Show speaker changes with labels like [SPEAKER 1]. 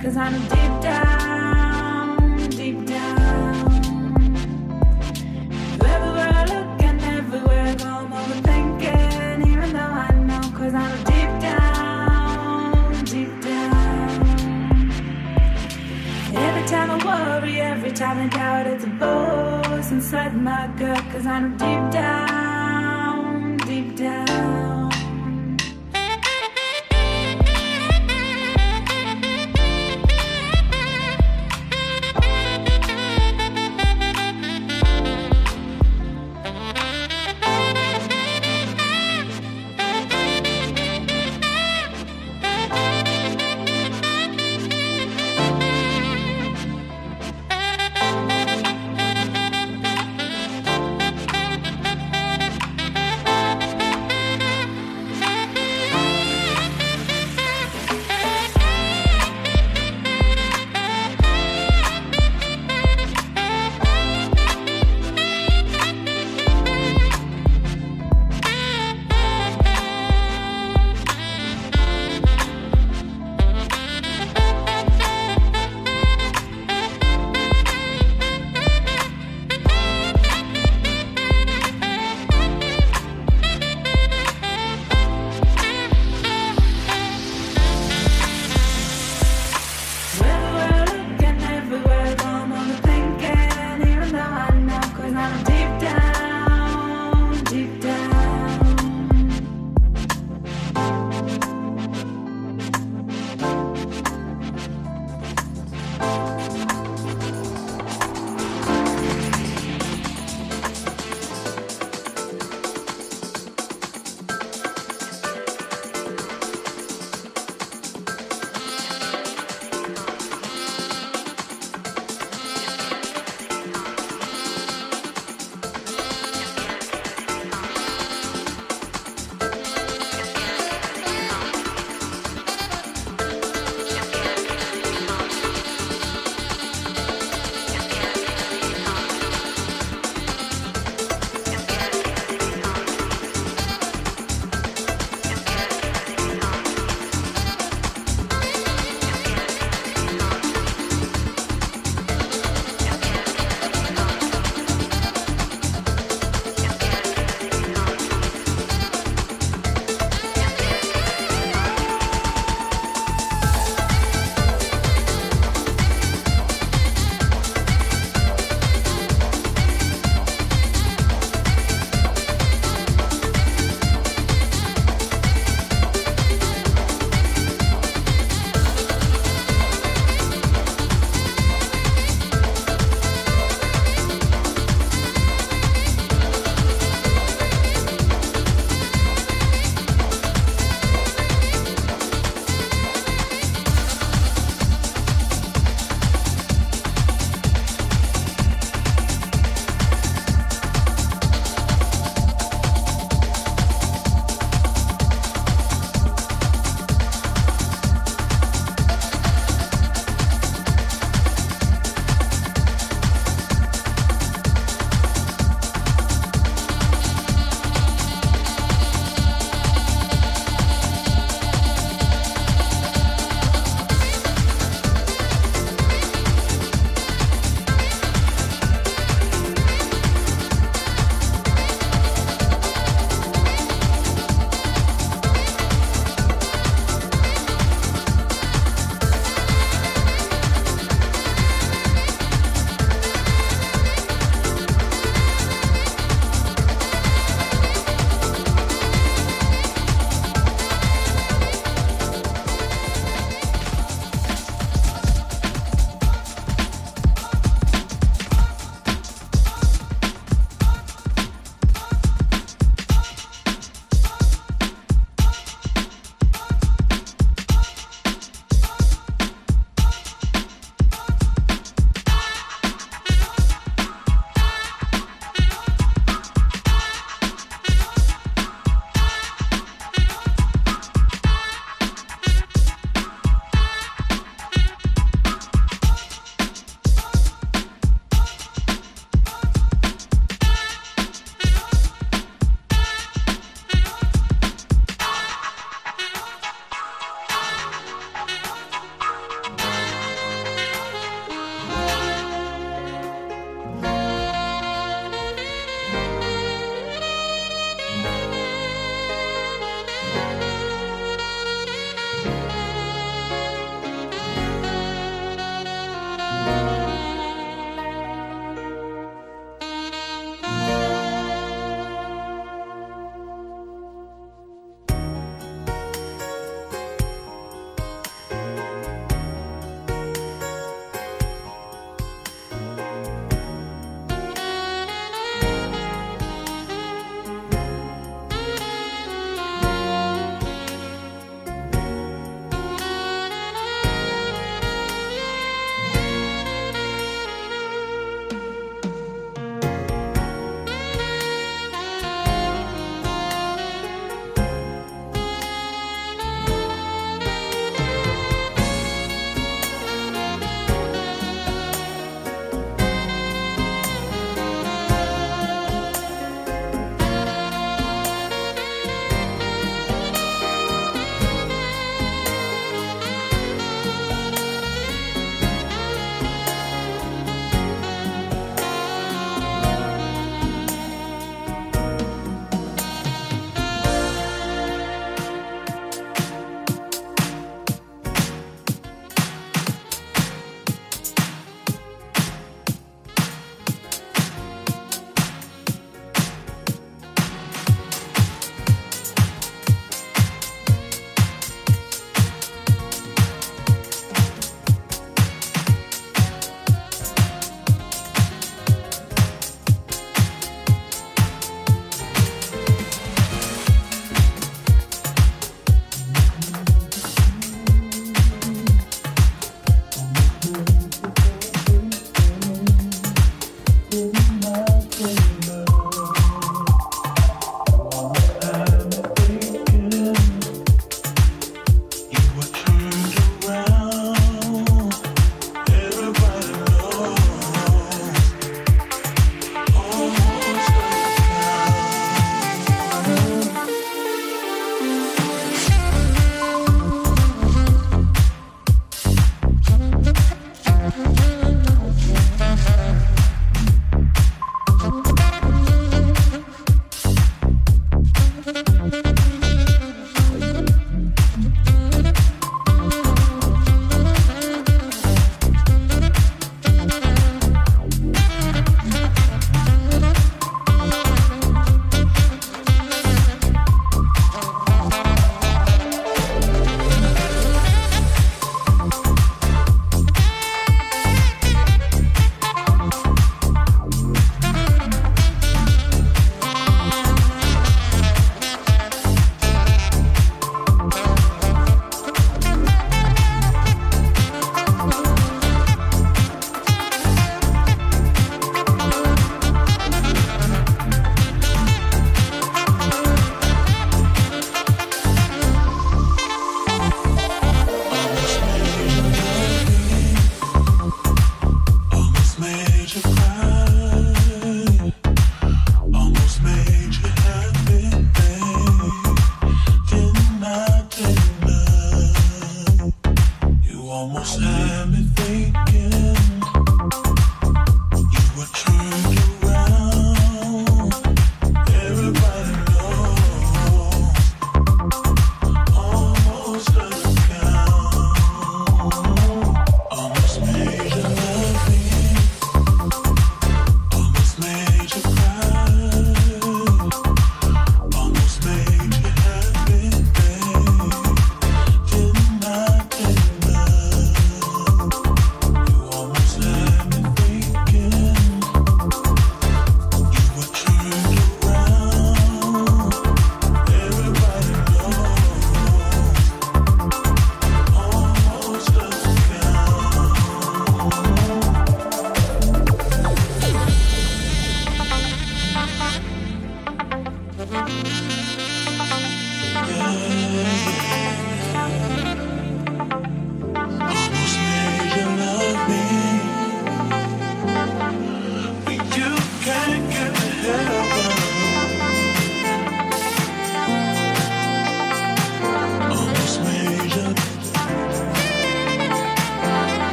[SPEAKER 1] Cause I'm deep down, deep down. Everywhere I look and everywhere I go, I'm overthinking, even though I know. Cause I'm deep down, deep down. Every time I worry, every time I doubt, it's a voice inside my gut. Cause I'm deep down.